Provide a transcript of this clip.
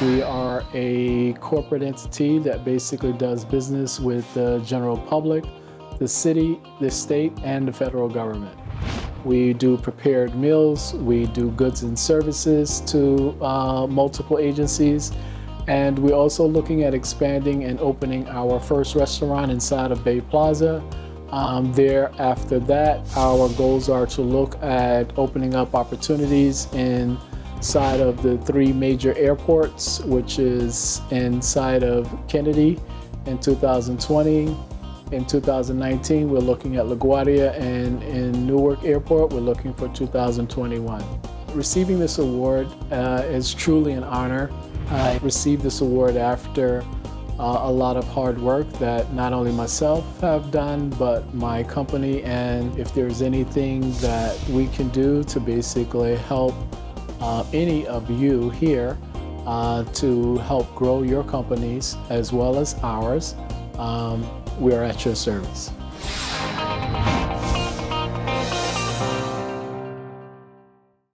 We are a corporate entity that basically does business with the general public, the city, the state, and the federal government. We do prepared meals, we do goods and services to uh, multiple agencies, and we're also looking at expanding and opening our first restaurant inside of Bay Plaza. Um, there, after that, our goals are to look at opening up opportunities inside of the three major airports, which is inside of Kennedy in 2020. In 2019, we're looking at LaGuardia, and in Newark Airport, we're looking for 2021. Receiving this award uh, is truly an honor. I received this award after uh, a lot of hard work that not only myself have done, but my company. And if there's anything that we can do to basically help uh, any of you here uh, to help grow your companies as well as ours, um, we are at your service.